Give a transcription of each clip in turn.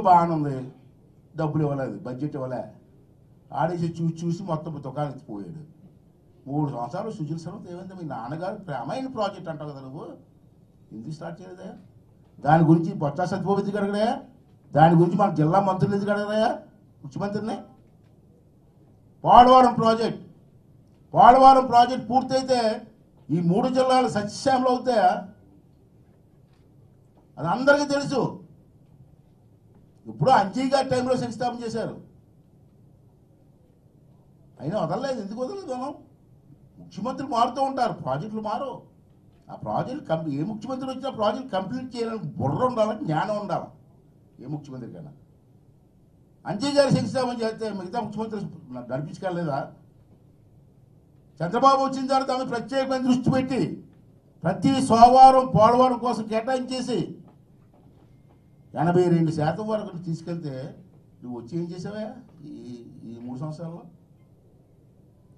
బాగానుంది డబ్బులు ఇవ్వలేదు బడ్జెట్ ఇవ్వలే. ఆడేసి చూసి చూసి మొత్తం దుకాణం ఎత్తిపోయాడు. మూడు సంవత్సరాలు సుజీల్ సర్వత ఏమైంది? మీ నాన్నగారు ప్రేమైన ప్రాజెక్ట్ అంటావు కదా నువ్వు. ఎందుకు స్టార్ట్ చేయలేదే? దాని గురించి బొత్స సత్యబాబు ఎందుకు అడగడా దాని గురించి మన జిల్లా మంత్రులు ఎందుకు అడగరా ముఖ్యమంత్రిని? పోలవరం ప్రాజెక్ట్. పోలవరం ప్రాజెక్ట్ పూర్తయితే ఈ మూడు జిల్లాలు సస్యశ్యామలు అవుతాయా? అది అందరికీ తెలుసు. ఇప్పుడు అంజీ గారి టైంలో శంకుస్థాపన చేశారు. అయినా వదలలేదు. ఎందుకు వదలలేదు మనం ముఖ్యమంత్రులు మారుతూ ఉంటారు. ప్రాజెక్టులు మారు ఆ ప్రాజెక్ట్ కంప్ ఏ ముఖ్యమంత్రి వచ్చినా ప్రాజెక్ట్ కంప్లీట్ చేయాలని బుర్ర ఉండాలి? జ్ఞానం ఉండాలి? ఏ ముఖ్యమంత్రికైనా అంజయ్ గారి శంకుస్థాపన చేస్తే మిగతా ముఖ్యమంత్రి నడిపించగలలేదా చంద్రబాబు వచ్చిన తర్వాత ఆమె ప్రత్యేకమైన దృష్టి పెట్టి ప్రతి సోమవారం పోలవారం కోసం కేటాయించేసి ఎనభై రెండు శాతం వరకు తీసుకెళ్తే నువ్వు వచ్చి ఏం చేసావా ఈ ఈ మూడు సంవత్సరాల్లో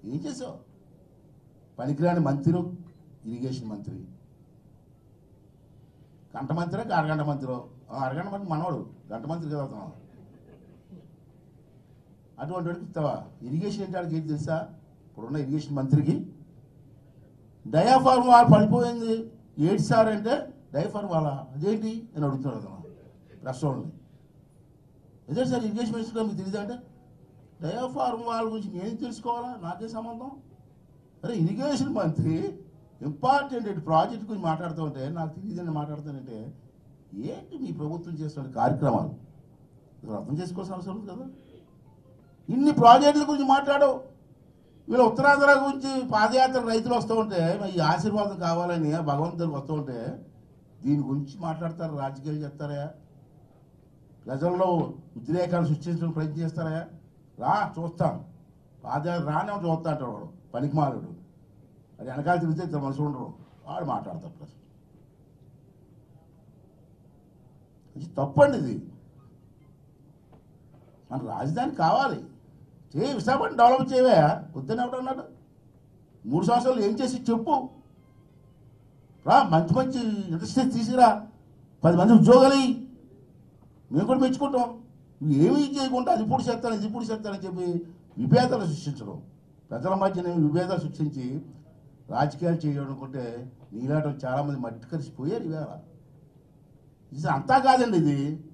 ఏం చేసావు? పనికిరాని మంత్రి ఇరిగేషన్ మంత్రి. గంట మంత్రి అరగంట మంత్రి. అరగంట మంత్రి మనవాడు గంట మంత్రి కదా అతను. అటువంటి వాడికి ఇస్తావా ఇరిగేషన్ అంటే వాడికి ఏంటి తెలుసా? ఇప్పుడున్న ఇరిగేషన్ మంత్రికి డయాఫార్మ్ వాళ్ళు పడిపోయింది. ఏడ్స్ సార్ అంటే డయాఫార్మ్ వాళ్ళ అదేంటి? అని అడుగుతున్నాడు అతను. రాష్ట్రంలో వాళ్ళని సార్ ఇరిగేషన్ మినిస్టర్ మీకు తెలియదు అంటే డయాఫార్మ్ వాళ్ళ గురించి నేను తెలుసుకోవాలా? నాకే సంబంధం? అరే ఇరిగేషన్ మంత్రి ఇంపార్టెంట్ ప్రాజెక్ట్ గురించి మాట్లాడుతూ ఉంటే నాకు తెలియదని మాట్లాడుతానంటే ఏంటి మీ ప్రభుత్వం చేస్తున్న కార్యక్రమాలు? అర్థం చేసుకోవాల్సిన అవసరం ఉంది కదా? ఇన్ని ప్రాజెక్టుల గురించి మాట్లాడవు. వీళ్ళు ఉత్తరాంధ్ర గురించి పాదయాత్ర రైతులు వస్తూ ఉంటే ఈ ఆశీర్వాదం కావాలని భగవంతుడికి వస్తూ ఉంటే దీని గురించి మాట్లాడతారు? రాజకీయాలు చేస్తారా? ప్రజల్లో ఉద్రేకాలు సృష్టించడం ప్రయత్నం చేస్తారా? రా చూస్తాం. పాదయాత్ర రానే చూస్తా అంటాడు వాడు పనికిమాలుడు. అది వెనకాల తిరిగితే ఇద్దరు మనుషులు ఉండరు. వాడు మాట్లాడతారు ప్రజలు. ఇది తప్పండి ఇది. మన రాజధాని కావాలి. చేయి విశాఖపట్నం డెవలప్ చేయవే. వద్దని ఎవడు అన్నాడు. మూడు సంవత్సరాలు ఏం చేసి చెప్పు. రా మంచి మంచి ఇండస్ట్రీస్ తీసుకురా. పది మంది ఉద్యోగాలు మేము కూడా మెచ్చుకుంటాం. నువ్వు ఏమీ చేయకుండా అది ఇప్పుడు చేస్తాను ఇది ఇప్పుడు చేస్తానని చెప్పి విభేదాలు సృష్టించడం. ప్రజల మధ్యనే విభేదాలు సృష్టించి రాజకీయాలు చేయడం నీలాంటి వాళ్ళు చాలామంది మట్టి కలిసిపోయారు ఇవాళ. ఇది అంతా కాదండి ఇది.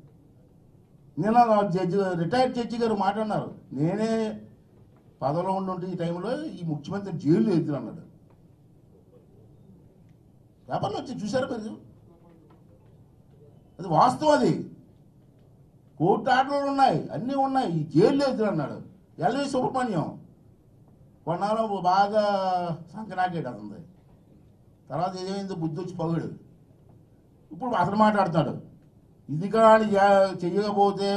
నిన్న జడ్జి రిటైర్డ్ జడ్జి గారు మాట్లాడినారు. నేనే పదవిలో ఉండి ఈ టైంలో ఈ ముఖ్యమంత్రి జైలు ఎదురు అన్నాడు. పేపర్లో వచ్చి చూశారు మీరు? అది వాస్తవం అది. కోర్టు ఆటలు ఉన్నాయి అన్నీ ఉన్నాయి. జైలు ఎదురు అన్నాడు. ఎల్వి సుబ్రహ్మణ్యం. కొన్నాళ్ళు బాగా సంకనాకేడు ఉంది. తర్వాత ఏమైంది? బుద్ధి వచ్చి పగుడు. ఇప్పుడు అతను మాట్లాడుతున్నాడు. ఇది కానీ చేయకపోతే చెయ్యకపోతే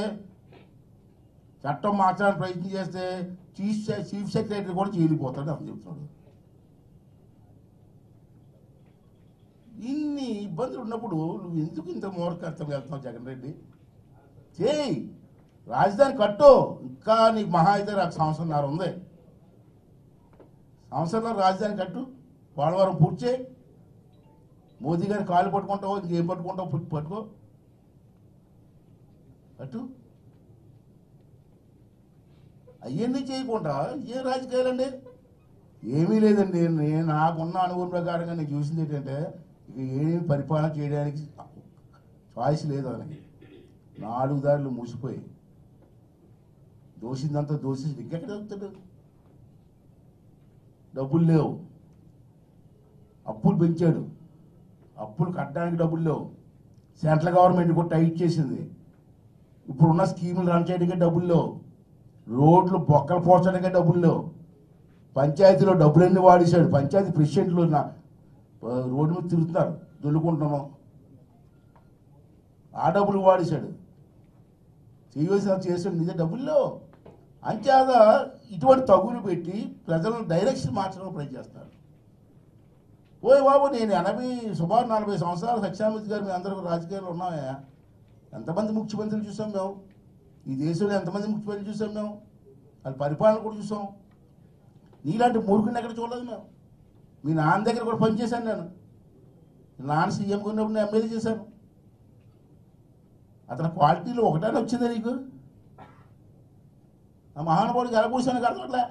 చట్టం మార్చడానికి ప్రయత్నం చేస్తే చీఫ్ చీఫ్ సెక్రటరీ కూడా చేరిపోతాడు అతను చెప్తున్నాడు. ఇన్ని ఇబ్బందులు ఉన్నప్పుడు నువ్వు ఎందుకు ఇంత మూర్ఖత్వం వెళ్తున్నావు జగన్ రెడ్డి? చేయి. రాజధాని కట్టు. ఇంకా నీకు మహా అయితే నాకు సంవత్సరంన్నర ఉంది. సంవత్సరంలో రాజధాని కట్టు. పోలవరం పూర్తి చేయి. మోదీ గారి కాలు పట్టుకుంటావు ఇంకేం పట్టుకుంటావు పుట్టి పట్టుకో. అటు అవన్నీ చేయకుండా ఏ రాజకీయాలండి? ఏమీ లేదండి. నేను నాకున్న అనుభవం ప్రకారంగా నేను చూసింది ఏంటంటే ఇక ఏమీ పరిపాలన చేయడానికి చాయిస్ లేదు అతనికి నాలుగు దారులు మూసిపోయి దోషిందంతా దోషి ఇంకెక్కడ దొరుకుతాడు డబ్బులు లేవు. అప్పులు పెంచాడు. అప్పులు కట్టడానికి డబ్బులు లేవు. సెంట్రల్ గవర్నమెంట్ కూడా టైట్ చేసింది. ఇప్పుడున్న స్కీములు రన్ చేయడానికి డబ్బులు లేవు. రోడ్లు బొక్కలు పోర్చడానికి డబ్బులు లేవు. పంచాయతీలో డబ్బులన్నీ వాడేశాడు. పంచాయతీ ప్రెసిడెంట్లు నా రోడ్డు మీద తిరుగుతున్నారు. దొల్లుకుంటున్నాం ఆ డబ్బులు వాడేశాడు. చేయవలసిన చేసాడు నిజ డబ్బుల్లో లేవు ఇటువంటి తగులు పెట్టి ప్రజలను డైరెక్షన్ మార్చడం ప్రయత్నం ఓయ్ బాబు నేను ఎనభై సుమారు నలభై సంవత్సరాలు సత్యామూర్తి గారు మీ అందరూ రాజకీయాలు ఉన్నామే. ఎంతమంది ముఖ్యమంత్రులు చూసాం మేము? ఈ దేశంలో ఎంతమంది ముఖ్యమంత్రులు చూసాం మేము? వాళ్ళ పరిపాలన కూడా చూసాం. నీలాంటి మూర్ఖుని ఎక్కడ చూడలేదు మేము? మీ నాన్న దగ్గర కూడా పనిచేశాను నేను. నాన్న సీఎం ఉన్నప్పుడు నేను ఎమ్మెల్యే చేశాను. అతని క్వాలిటీలు ఒకటైనా వచ్చిందా నీకు ఆ మహానుభావుడికి ఎలా కూర్చొని కడతట్లే